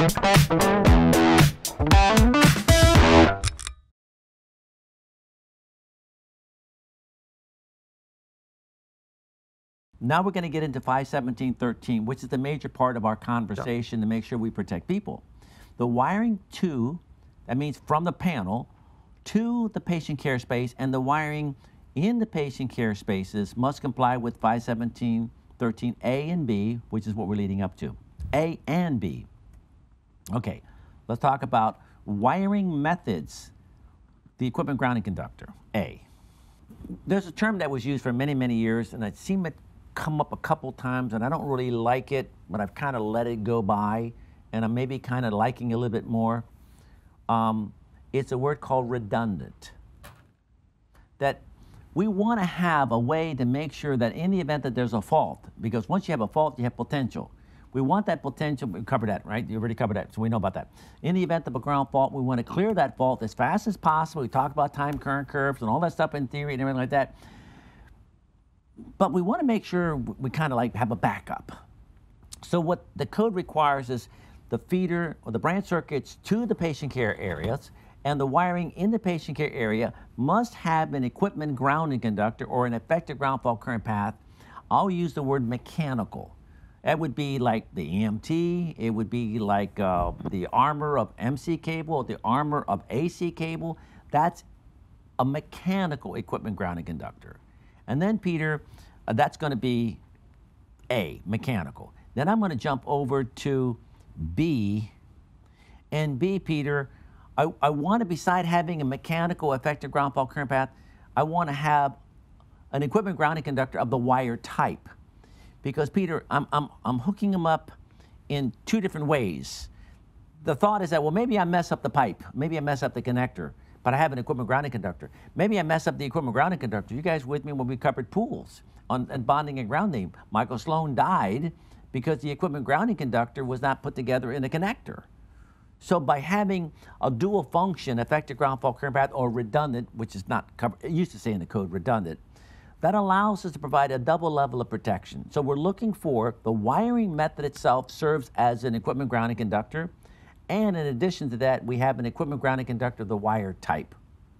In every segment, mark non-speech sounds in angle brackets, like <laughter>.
Now we're going to get into 517.13, which is the major part of our conversation to make sure we protect people. The wiring to, that means from the panel to the patient care space, and the wiring in the patient care spaces must comply with 517.13 A and B, which is what we're leading up to. A and B. Okay, let's talk about wiring methods. The equipment grounding conductor, A. There's a term that was used for many, many years, and I've seen it come up a couple times, and I don't really like it, but I've kind of let it go by, and I'm maybe kind of liking it a little bit more. Um, it's a word called redundant. That we want to have a way to make sure that in the event that there's a fault, because once you have a fault, you have potential. We want that potential, we covered that, right? You already covered that, so we know about that. In the event of a ground fault, we want to clear that fault as fast as possible. We talk about time current curves and all that stuff in theory and everything like that. But we want to make sure we kind of like have a backup. So what the code requires is the feeder or the branch circuits to the patient care areas and the wiring in the patient care area must have an equipment grounding conductor or an effective ground fault current path. I'll use the word mechanical that would be like the EMT. It would be like uh, the armor of MC cable, the armor of AC cable. That's a mechanical equipment grounding conductor. And then, Peter, uh, that's going to be A, mechanical. Then I'm going to jump over to B. And B, Peter, I, I want to, beside having a mechanical effective ground fault current path, I want to have an equipment grounding conductor of the wire type because Peter, I'm, I'm, I'm hooking them up in two different ways. The thought is that, well, maybe I mess up the pipe, maybe I mess up the connector, but I have an equipment grounding conductor. Maybe I mess up the equipment grounding conductor. You guys with me when we covered pools on, and bonding and grounding? Michael Sloan died because the equipment grounding conductor was not put together in a connector. So by having a dual function effective ground fault current path or redundant, which is not covered, it used to say in the code redundant, that allows us to provide a double level of protection. So we're looking for the wiring method itself serves as an equipment grounding conductor. And in addition to that, we have an equipment grounding conductor the wire type.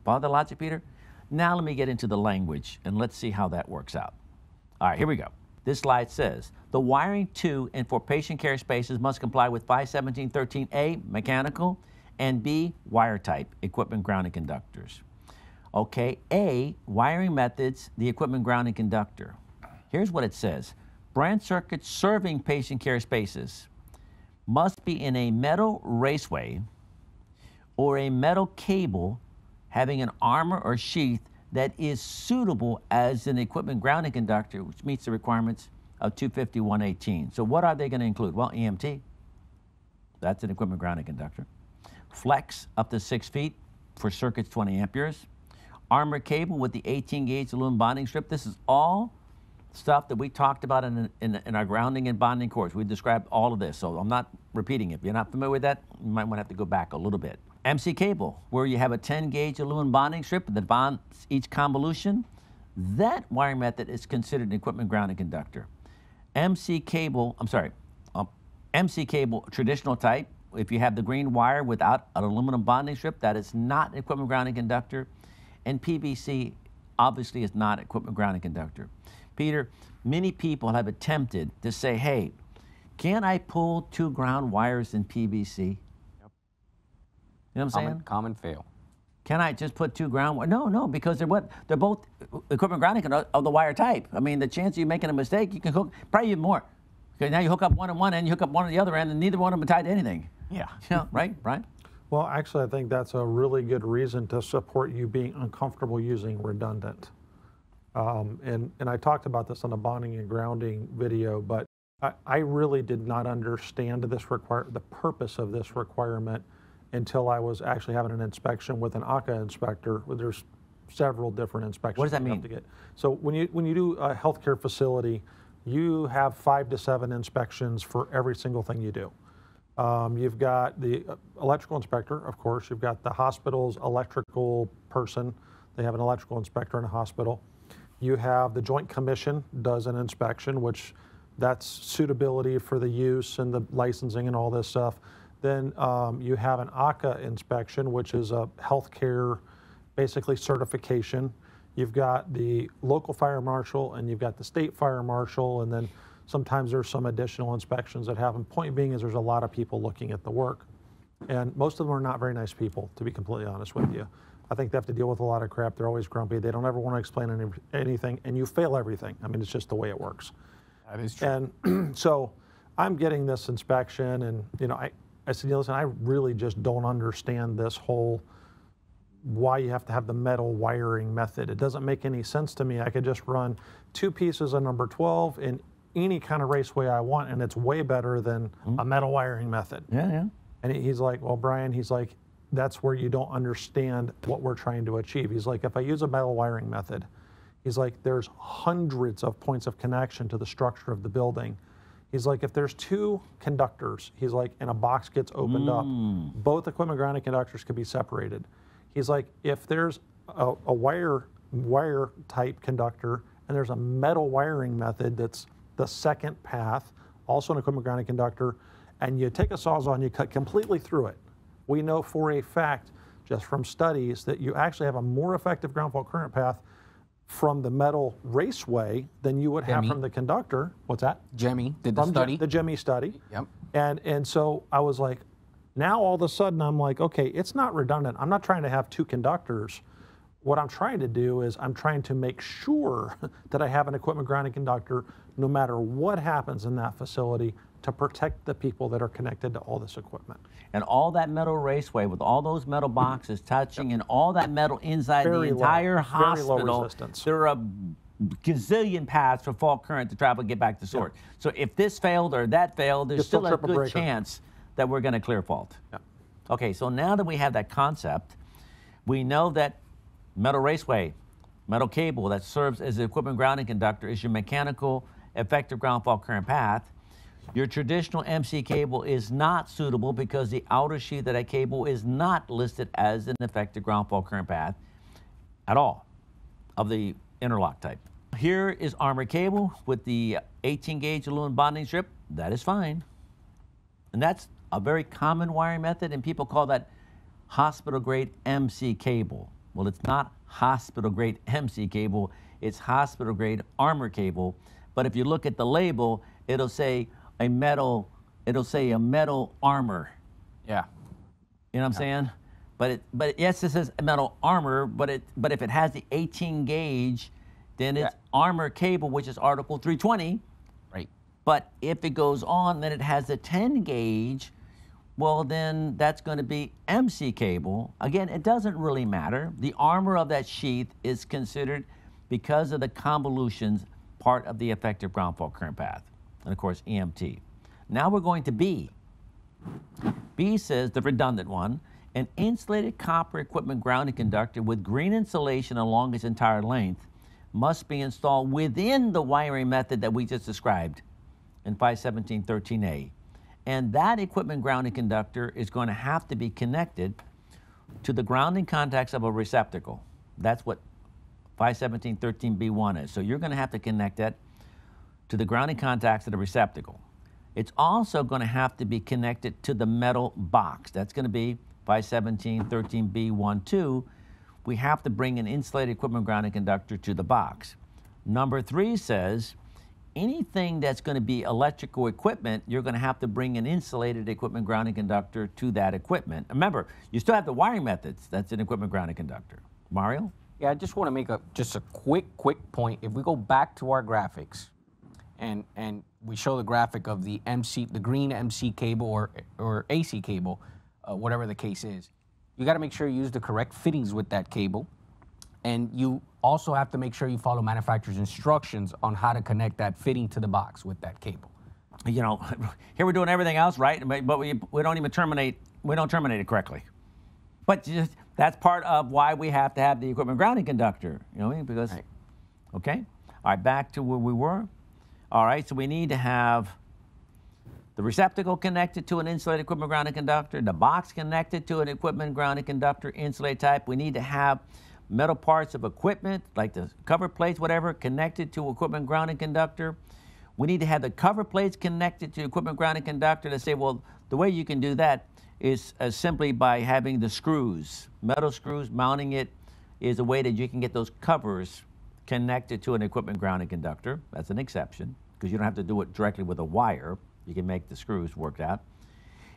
Follow the logic, Peter? Now let me get into the language and let's see how that works out. All right, here we go. This slide says, the wiring to and for patient care spaces must comply with 517.13a, mechanical, and B, wire type, equipment grounding conductors. Okay, A, wiring methods, the equipment grounding conductor. Here's what it says. Branch circuits serving patient care spaces must be in a metal raceway or a metal cable having an armor or sheath that is suitable as an equipment grounding conductor, which meets the requirements of 25118. So what are they going to include? Well, EMT, that's an equipment grounding conductor. Flex up to six feet for circuits 20 amperes armor cable with the 18 gauge aluminum bonding strip. This is all stuff that we talked about in, in, in, our grounding and bonding course. We described all of this, so I'm not repeating it. If you're not familiar with that, you might want to have to go back a little bit. MC cable, where you have a 10 gauge aluminum bonding strip that bonds each convolution. That wiring method is considered an equipment grounding conductor. MC cable, I'm sorry, um, MC cable traditional type, if you have the green wire without an aluminum bonding strip, that is not an equipment grounding conductor. And PVC obviously is not equipment grounding conductor. Peter, many people have attempted to say, hey, can I pull two ground wires in PVC? Yep. You know what I'm common, saying? Common fail. Can I just put two ground wires? No, no, because they're what? They're both equipment grounding of the wire type. I mean, the chance of you making a mistake, you can hook probably even more. Because now you hook up one on one end, you hook up one on the other end, and neither one of them are tied to anything. Yeah. <laughs> You know, right, Brian? Well, actually, I think that's a really good reason to support you being uncomfortable using redundant. Um, and, and I talked about this on the bonding and grounding video, but I, I really did not understand this require the purpose of this requirement until I was actually having an inspection with an ACA inspector. There's several different inspections. What does that mean? To get. So when you when you do a healthcare facility, you have five to seven inspections for every single thing you do. Um, you've got the uh, electrical inspector, of course. You've got the hospital's electrical person. They have an electrical inspector in a hospital. You have the Joint Commission does an inspection, which that's suitability for the use and the licensing and all this stuff. Then um, you have an ACA inspection, which is a healthcare, basically certification. You've got the local fire marshal and you've got the state fire marshal, and then sometimes there's some additional inspections that happen. Point being is there's a lot of people looking at the work. And most of them are not very nice people, to be completely honest with you. I think they have to deal with a lot of crap. They're always grumpy. They don't ever want to explain any, anything, and you fail everything. I mean, it's just the way it works. That is true. And <clears throat> so I'm getting this inspection, and you know, I, I said, listen, I really just don't understand this whole why you have to have the metal wiring method. It doesn't make any sense to me. I could just run two pieces of number 12 in any kind of raceway I want, and it's way better than mm. a metal wiring method. Yeah, yeah. And he's like, well, Brian, he's like, that's where you don't understand what we're trying to achieve. He's like, if I use a metal wiring method, he's like, there's hundreds of points of connection to the structure of the building. He's like, if there's two conductors, he's like, and a box gets opened up, mm. both equipment grounding conductors could be separated. He's like, if there's a, a wire wire type conductor and there's a metal wiring method that's the second path, also an equipment grounding conductor, and you take a sawzall and you cut completely through it. We know for a fact, just from studies, that you actually have a more effective ground fault current path from the metal raceway than you would have from the conductor. What's that? Jemmy did the From study. the Jemmy study. Yep. And and so I was like, now all of a sudden I'm like, okay, it's not redundant. I'm not trying to have two conductors. What I'm trying to do is I'm trying to make sure <laughs> that I have an equipment grounding conductor no matter what happens in that facility to protect the people that are connected to all this equipment. And all that metal raceway with all those metal boxes touching and all that metal inside Very the low- entire very low hospital. resistance. There are a gazillion paths for fault current to travel to get back to source. So if this failed or that failed, there's still a a good breaker. chance that we're going to clear fault. Yeah. Okay, so now that we have that concept, we know that metal raceway, metal cable that serves as the equipment grounding conductor is your mechanical effective ground fault current path. Your traditional MC cable is not suitable because the outer sheath of that cable is not listed as an effective ground fault current path at all of the interlock type. Here is armor cable with the 18 gauge aluminum bonding strip. That is fine. And that's a very common wiring method, and people call that hospital grade MC cable. Well, it's not hospital grade <laughs> MC cable, it's hospital grade armor cable. But if you look at the label, it'll say a metal, it'll say a metal armor. yeah. You know what I'm saying? But it, but yes, it says metal armor. But it, but if it has the 18 gauge, then it's Yeah. armor cable, which is Article 320. Right. But if it goes on, then it has the 10 gauge. Well, then that's going to be MC cable. Again, it doesn't really matter. The armor of that sheath is considered, because of the convolutions, part of the effective ground fault current path. And of course, EMT. Now we're going to B. B says the redundant one, an insulated copper equipment grounding conductor with green insulation along its entire length must be installed within the wiring method that we just described in 517.13a. And that equipment grounding conductor is going to have to be connected to the grounding contacts of a receptacle. That's what 517.13b1 is. So you're going to have to connect that to the grounding contacts of the receptacle. It's also going to have to be connected to the metal box. That's going to be 517.13b12. We have to bring an insulated equipment grounding conductor to the box. Number three says anything that's going to be electrical equipment, you're going to have to bring an insulated equipment grounding conductor to that equipment. Remember, you still have the wiring methods. That's an equipment grounding conductor. Mario? Yeah, I just want to make a just a quick, quick point. If we go back to our graphics, and and we show the graphic of the MC, the green MC cable or or AC cable, uh, whatever the case is, you got to make sure you use the correct fittings with that cable, and you also have to make sure you follow manufacturer's instructions on how to connect that fitting to the box with that cable. you know, <laughs> here we're doing everything else right, but we, we don't even terminate, we don't terminate it correctly. But just, that's part of why we have to have the equipment grounding conductor, you know what I mean? Because, Right. okay, all right, back to where we were. All right, so we need to have the receptacle connected to an insulated equipment grounding conductor, the box connected to an equipment grounding conductor, insulated type. We need to have metal parts of equipment, like the cover plates, whatever, connected to equipment grounding conductor. We need to have the cover plates connected to equipment grounding conductor to say, well, the way you can do that is uh, simply by having the screws, metal screws, mounting it is a way that you can get those covers connected to an equipment grounding conductor. That's an exception because you don't have to do it directly with a wire. You can make the screws work out.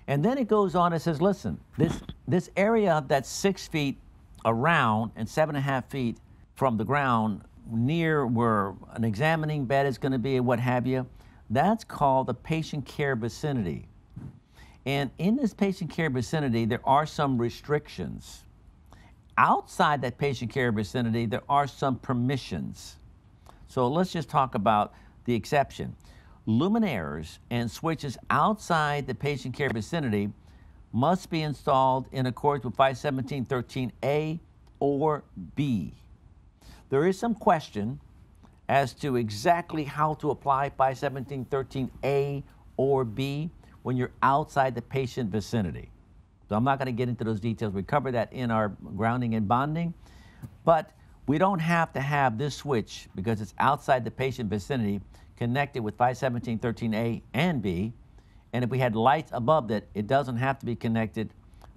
And then it goes on and says, listen, this, this area that's six feet around and seven and a half feet from the ground near where an examining bed is going to be and what have you, that's called the patient care vicinity. And in this patient care vicinity, there are some restrictions. Outside that patient care vicinity, there are some permissions. So let's just talk about the exception. Luminaires and switches outside the patient care vicinity must be installed in accordance with 517.13a or b. There is some question as to exactly how to apply 517.13a or b when you're outside the patient vicinity. So I'm not going to get into those details. We cover that in our grounding and bonding. But we don't have to have this switch because it's outside the patient vicinity connected with 517.13a and b. And if we had lights above that, it doesn't have to be connected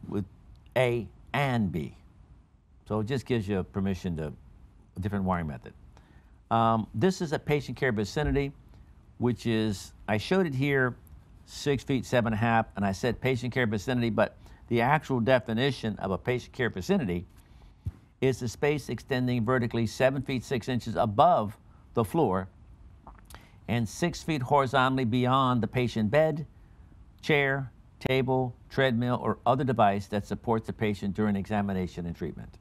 with a and b. So it just gives you permission to a different wiring method. Um, this is a patient care vicinity, which is, I showed it here, six feet, seven and a half, and I said patient care vicinity, but the actual definition of a patient care vicinity is the space extending vertically seven feet, six inches above the floor and six feet horizontally beyond the patient bed, chair, table, treadmill, or other device that supports the patient during examination and treatment.